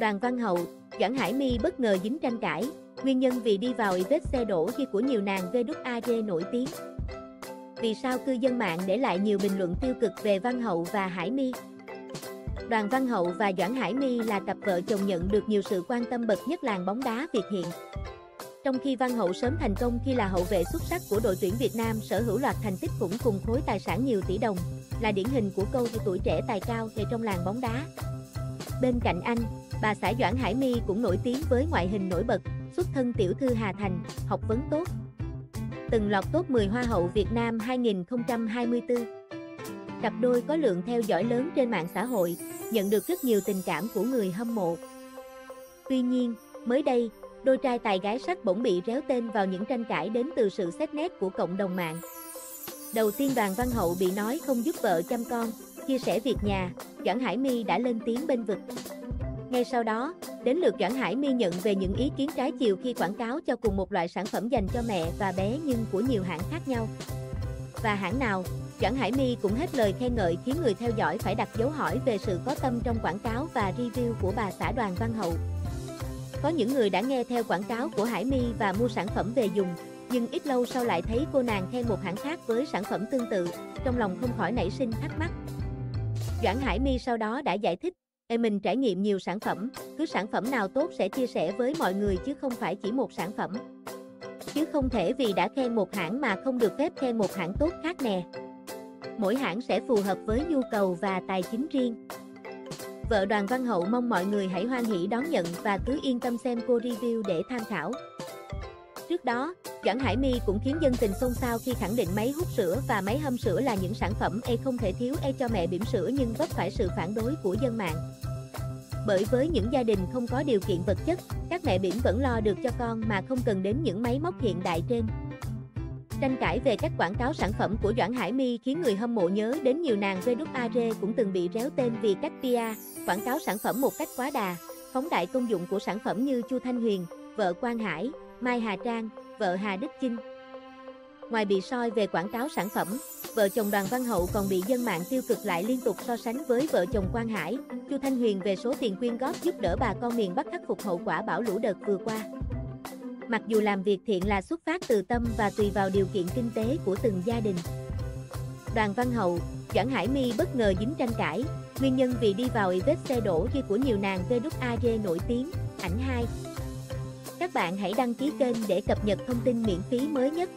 Đoàn Văn Hậu, Doãn Hải My bất ngờ dính tranh cãi, nguyên nhân vì đi vào vết xe đổ khi của nhiều nàng VWAG nổi tiếng. Vì sao cư dân mạng để lại nhiều bình luận tiêu cực về Văn Hậu và Hải My? Đoàn Văn Hậu và Doãn Hải My là cặp vợ chồng nhận được nhiều sự quan tâm bậc nhất làng bóng đá Việt hiện. Trong khi Văn Hậu sớm thành công khi là hậu vệ xuất sắc của đội tuyển Việt Nam sở hữu loạt thành tích khủng cùng khối tài sản nhiều tỷ đồng, là điển hình của câu tuổi trẻ tài cao về trong làng bóng đá. Bên cạnh anh, bà xã Doãn Hải My cũng nổi tiếng với ngoại hình nổi bật, xuất thân tiểu thư Hà Thành, học vấn tốt. Từng lọt top 10 Hoa hậu Việt Nam 2024. Cặp đôi có lượng theo dõi lớn trên mạng xã hội, nhận được rất nhiều tình cảm của người hâm mộ. Tuy nhiên, mới đây, đôi trai tài gái sắc bỗng bị réo tên vào những tranh cãi đến từ sự xét nét của cộng đồng mạng. Đầu tiên đoàn văn hậu bị nói không giúp vợ chăm con, chia sẻ việc nhà, Doãn Hải My đã lên tiếng bên vực. Ngay sau đó, đến lượt Doãn Hải My nhận về những ý kiến trái chiều khi quảng cáo cho cùng một loại sản phẩm dành cho mẹ và bé nhưng của nhiều hãng khác nhau. Và hãng nào, Doãn Hải My cũng hết lời khen ngợi khiến người theo dõi phải đặt dấu hỏi về sự có tâm trong quảng cáo và review của bà xã đoàn Văn Hậu. Có những người đã nghe theo quảng cáo của Hải My và mua sản phẩm về dùng, nhưng ít lâu sau lại thấy cô nàng khen một hãng khác với sản phẩm tương tự, trong lòng không khỏi nảy sinh thắc mắc. Doãn Hải My sau đó đã giải thích, Ê mình trải nghiệm nhiều sản phẩm, cứ sản phẩm nào tốt sẽ chia sẻ với mọi người chứ không phải chỉ một sản phẩm. Chứ không thể vì đã khen một hãng mà không được phép khen một hãng tốt khác nè. Mỗi hãng sẽ phù hợp với nhu cầu và tài chính riêng. Vợ đoàn Văn Hậu mong mọi người hãy hoan hỷ đón nhận và cứ yên tâm xem cô review để tham khảo. Trước đó, Doãn Hải My cũng khiến dân tình xôn xao khi khẳng định máy hút sữa và máy hâm sữa là những sản phẩm e không thể thiếu e cho mẹ bỉm sữa nhưng vấp phải sự phản đối của dân mạng. Bởi với những gia đình không có điều kiện vật chất, các mẹ bỉm vẫn lo được cho con mà không cần đến những máy móc hiện đại trên. Tranh cãi về các quảng cáo sản phẩm của Doãn Hải My khiến người hâm mộ nhớ đến nhiều nàng VWAG cũng từng bị réo tên vì cách PR, quảng cáo sản phẩm một cách quá đà, phóng đại công dụng của sản phẩm như Chu Thanh Huyền, vợ Quang Hải, Mai Hà Trang, vợ Hà Đức Chinh. Ngoài bị soi về quảng cáo sản phẩm, vợ chồng Đoàn Văn Hậu còn bị dân mạng tiêu cực lại liên tục so sánh với vợ chồng Quang Hải, Chu Thanh Huyền về số tiền quyên góp giúp đỡ bà con miền Bắc khắc phục hậu quả bão lũ đợt vừa qua. Mặc dù làm việc thiện là xuất phát từ tâm và tùy vào điều kiện kinh tế của từng gia đình. Đoàn Văn Hậu, Doãn Hải My bất ngờ dính tranh cãi, nguyên nhân vì đi vào vết xe đổ kia của nhiều nàng VWAG nổi tiếng, ảnh 2. Các bạn hãy đăng ký kênh để cập nhật thông tin miễn phí mới nhất.